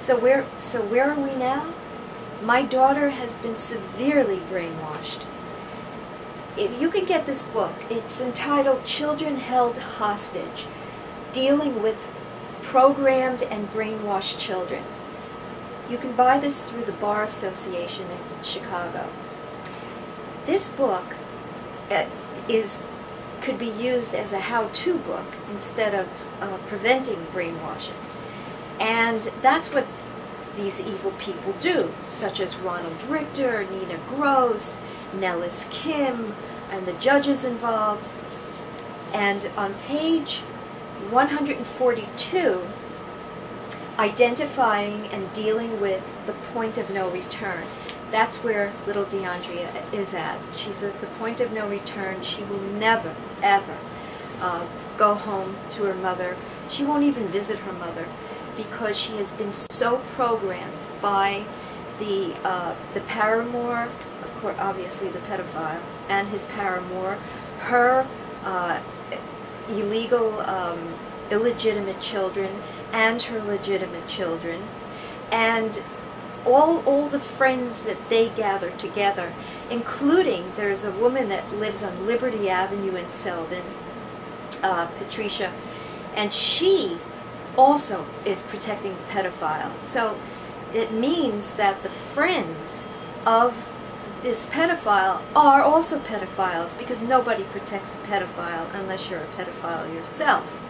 So where so where are we now? My daughter has been severely brainwashed. If you could get this book, it's entitled Children Held Hostage, dealing with programmed and brainwashed children. You can buy this through the Bar Association in Chicago. This book uh, is could be used as a how-to book instead of uh, preventing brainwashing. And that's what these evil people do, such as Ronald Richter, Nina Gross, Nellis Kim, and the judges involved. And on page 142, identifying and dealing with the point of no return. That's where little Dyandria is at. She's at the point of no return. She will never, ever uh, go home to her mother. She won't even visit her mother because she has been so programmed by the uh, the paramour, of course, obviously the pedophile, and his paramour, her uh, illegal, um, illegitimate children, and her legitimate children, and all all the friends that they gather together, including there's a woman that lives on Liberty Avenue in Selden, uh, Patricia, and she also is protecting the pedophile. So it means that the friends of this pedophile are also pedophiles because nobody protects a pedophile unless you're a pedophile yourself.